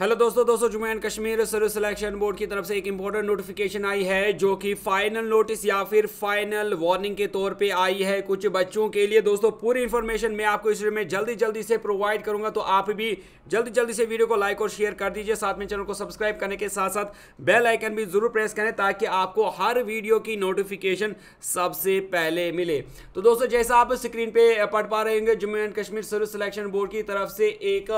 Hello दोस्तों दोस्तों, Jammu and Kashmir service selection board की तरफ़ से एक इंपॉर्टेंट नोटिफिकेशन आई है, जो कि फाइनल नोटिस या फिर फाइनल वार्निंग के तौर पे आई है कुछ बच्चों के लिए। दोस्तों, पूरी इन्फॉर्मेशन मैं आपको इस वीडियो में जल्दी जल्दी से प्रोवाइड करूँगा तो आप भी जल्दी जल्दी से वीडियो को लाइक और शेयर कर दीजिए। साथ में चैनल को सब्सक्राइब करने के साथ साथ बेल आइकन भी ज़रूर प्रेस करें, ताकि आपको हर वीडियो की नोटिफिकेशन सबसे पहले मिले। तो दोस्तों, जैसा आप स्क्रीन पर पढ़ पा रहे होंगे, Jammu and Kashmir service selection board की तरफ़ से एक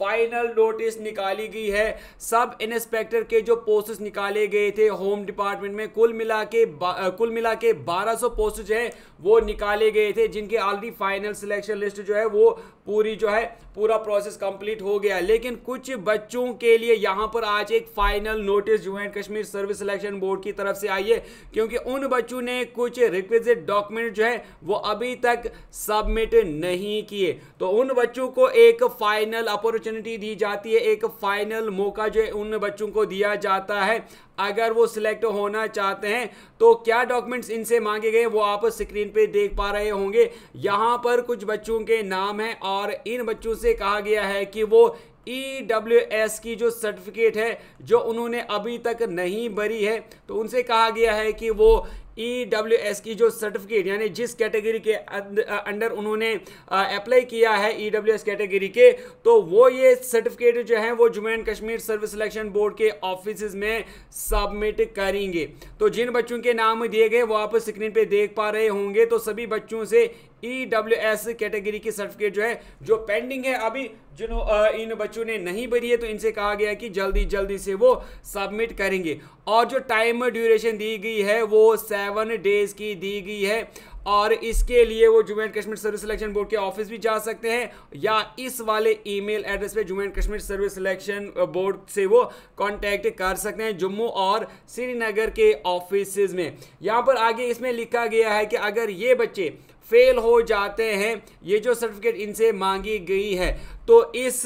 फाइनल नोटिस निकाली गई है। सब इंस्पेक्टर के जो पोस्ट निकाले गए थे होम डिपार्टमेंट में कुल मिला के कुल मिला के बारह सौ पोस्ट जो है, वो निकाले गए थे, जिनके ऑलरेडी फाइनल सिलेक्शन लिस्ट जो है, वो पूरी जो है, पूरा प्रोसेस कंप्लीट हो गया। लेकिन कुछ बच्चों के लिए यहाँ पर आज एक final notice Jammu and Kashmir service selection board की तरफ़ से आई है, क्योंकि उन बच्चों ने कुछ रिक्विजिट डॉक्यूमेंट जो है, वो अभी तक सबमिट नहीं किए। तो उन बच्चों को एक फाइनल अपॉर्चुनिटी दी जाती है, एक फाइनल मौका जो है उन बच्चों को दिया जाता है। अगर वो सिलेक्ट होना चाहते हैं तो क्या डॉक्यूमेंट्स इनसे मांगे गए, वो आप स्क्रीन पे देख पा रहे होंगे। यहाँ पर कुछ बच्चों के नाम हैं और इन बच्चों से कहा गया है कि वो ई डब्ल्यू एस की जो सर्टिफिकेट है, जो उन्होंने अभी तक नहीं भरी है तो उनसे कहा गया है कि वो ई डब्ल्यू एस की जो सर्टिफिकेट यानी जिस कैटेगरी के अंडर उन्होंने अप्लाई किया है ई डब्ल्यू एस कैटेगरी के तो वो ये सर्टिफिकेट जो है, वो Jammu and Kashmir service selection board के ऑफ़िस में सबमिट करेंगे। तो जिन बच्चों के नाम दिए गए, वो आप स्क्रीन पे देख पा रहे होंगे। तो सभी बच्चों से ई डब्ल्यू एस कैटेगरी की सर्टिफिकेट जो है, जो पेंडिंग है, अभी जिन इन बच्चों ने नहीं भरी है तो इनसे कहा गया कि जल्दी जल्दी से वो सबमिट करेंगे। और जो टाइम ड्यूरेशन दी गई है, वो सेवन डेज़ की दी गई है और इसके लिए वो Jammu and Kashmir service selection board के ऑफ़िस भी जा सकते हैं या इस वाले ईमेल एड्रेस पे Jammu and Kashmir service selection board से वो कांटेक्ट कर सकते हैं जम्मू और श्रीनगर के ऑफ़िस में। यहाँ पर आगे इसमें लिखा गया है कि अगर ये बच्चे फेल हो जाते हैं ये जो सर्टिफिकेट इनसे मांगी गई है तो इस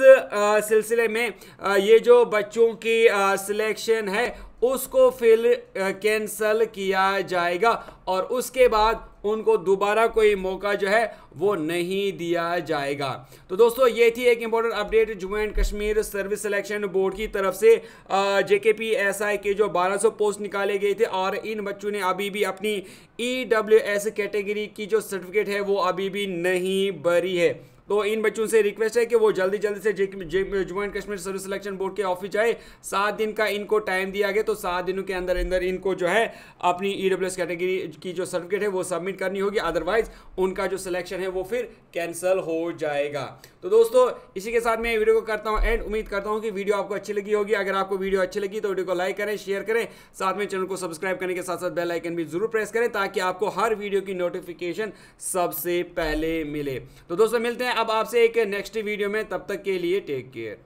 सिलसिले में आ, ये जो बच्चों की सिलेक्शन है उसको फिर कैंसल किया जाएगा और उसके बाद उनको दोबारा कोई मौका जो है वो नहीं दिया जाएगा। तो दोस्तों, ये थी एक important update Jammu and Kashmir service selection board की तरफ़ से। जे के पी एस आई के जो 1200 पोस्ट निकाले गए थे और इन बच्चों ने अभी भी अपनी ई डब्ल्यू एस कैटेगरी की जो सर्टिफिकेट है वो अभी भी नहीं भरी है। तो इन बच्चों से रिक्वेस्ट है कि वो जल्दी जल्दी से Jammu and Kashmir service selection board के ऑफ़िस जाए। सात दिन का इनको टाइम दिया गया तो सात दिनों के अंदर अंदर इनको जो है अपनी ई एस कैटेगरी की जो सर्टिफिकेट है वो सबमिट करनी होगी। अदरवाइज़ उनका जो सिलेक्शन है वो फिर कैंसिल हो जाएगा। तो दोस्तों, इसी के साथ मैं वीडियो को करता हूँ एंड उम्मीद करता हूँ कि वीडियो आपको अच्छी लगी होगी। अगर आपको वीडियो अच्छी लगी तो वीडियो को लाइक करें शेयर करें। साथ में चैनल को सब्सक्राइब करने के साथ साथ बेल आइकन भी ज़रूर प्रेस करें, ताकि आपको हर वीडियो की नोटिफिकेशन सबसे पहले मिले। तो दोस्तों, मिलते हैं अब आपसे एक नेक्स्ट वीडियो में तब तक के लिए टेक केयर